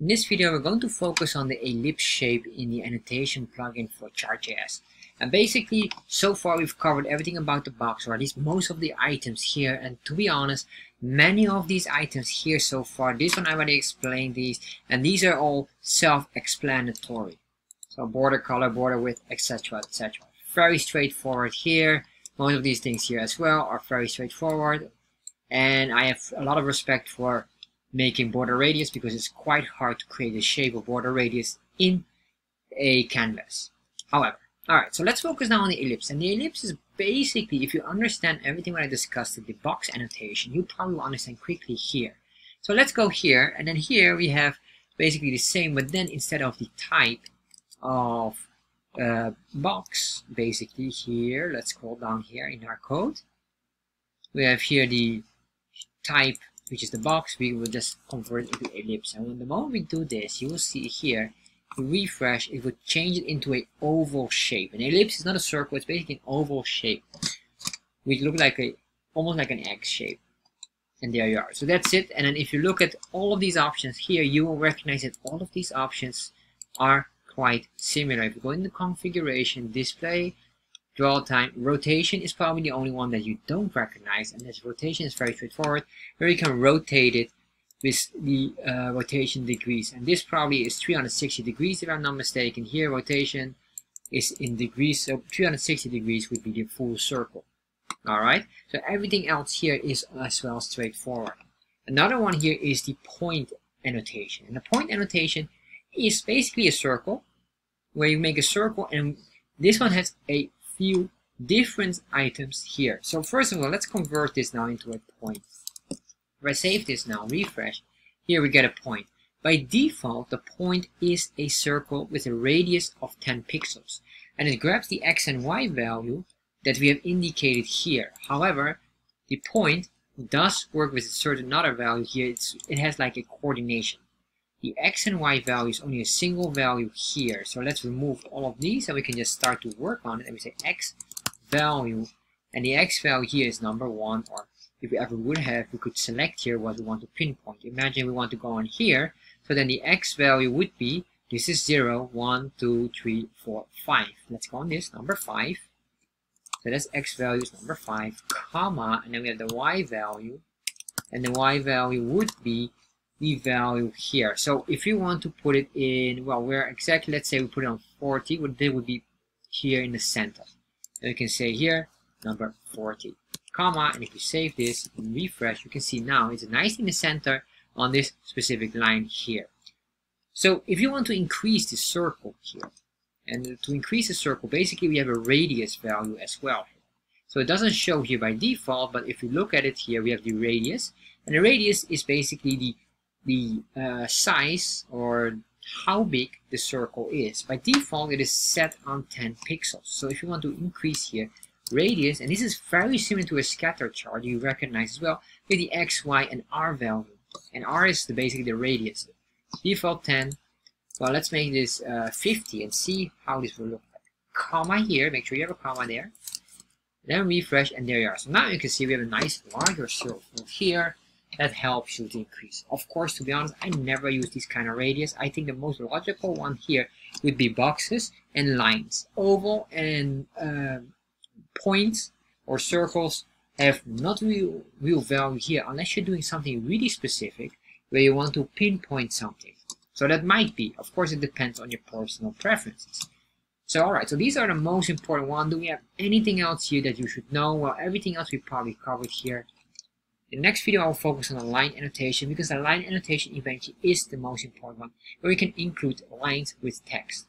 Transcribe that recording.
In this video, we're going to focus on the ellipse shape in the annotation plugin for Chart.js. And basically, so far we've covered everything about the box, or at least most of the items here. And to be honest, many of these items here so far, this one I already explained these, and these are all self-explanatory. So border color, border width, etc, etc. Very straightforward here. Most of these things here as well are very straightforward. And I have a lot of respect for making border radius because it's quite hard to create a shape of border radius in a canvas. However, alright, so let's focus now on the ellipse. And the ellipse is basically, if you understand everything what I discussed in the box annotation, you probably will understand quickly here. So let's go here, and then here we have basically the same, but then instead of the type of uh, box, basically here, let's scroll down here in our code, we have here the type which is the box, we will just convert it into ellipse. And when the moment we do this, you will see here, we refresh, it would change it into a oval shape. An ellipse is not a circle, it's basically an oval shape. Which look like a, almost like an X shape. And there you are. So that's it. And then if you look at all of these options here, you will recognize that all of these options are quite similar. If you go into configuration, display, Draw time. Rotation is probably the only one that you don't recognize, and this rotation is very straightforward, where you can rotate it with the uh, rotation degrees. And this probably is 360 degrees, if I'm not mistaken. Here, rotation is in degrees, so 360 degrees would be the full circle. Alright, so everything else here is as well straightforward. Another one here is the point annotation. And the point annotation is basically a circle, where you make a circle, and this one has a few different items here. So first of all, let's convert this now into a point. If I save this now, refresh, here we get a point. By default, the point is a circle with a radius of 10 pixels. And it grabs the x and y value that we have indicated here. However, the point does work with a certain other value here. It's, it has like a coordination. The x and y value is only a single value here. So let's remove all of these and we can just start to work on it. And we say x value. And the x value here is number one. Or if we ever would have, we could select here what we want to pinpoint. Imagine we want to go on here. So then the x value would be, this is 0, 1, 2, 3, 4, 5. Let's go on this, number 5. So that's x value is number 5, comma, and then we have the y value. And the y value would be the value here. So if you want to put it in, well, where exactly, let's say we put it on 40, what they would be here in the center. And you can say here, number 40, comma, and if you save this and refresh, you can see now it's nice in the center on this specific line here. So if you want to increase the circle here, and to increase the circle, basically we have a radius value as well. So it doesn't show here by default, but if you look at it here, we have the radius, and the radius is basically the the uh, size or how big the circle is. By default, it is set on 10 pixels. So if you want to increase here radius, and this is very similar to a scatter chart you recognize as well, with the x, y, and r value. And r is the, basically the radius. Default 10. Well, let's make this uh, 50 and see how this will look like. Comma here, make sure you have a comma there. Then refresh, and there you are. So now you can see we have a nice larger circle here that helps you to increase. Of course, to be honest, I never use these kind of radius. I think the most logical one here would be boxes and lines. Oval and uh, points or circles have not real, real value here unless you're doing something really specific where you want to pinpoint something. So that might be, of course it depends on your personal preferences. So alright, so these are the most important ones. Do we have anything else here that you should know? Well, everything else we probably covered here. In the next video, I will focus on the line annotation because the line annotation eventually is the most important one, where we can include lines with text.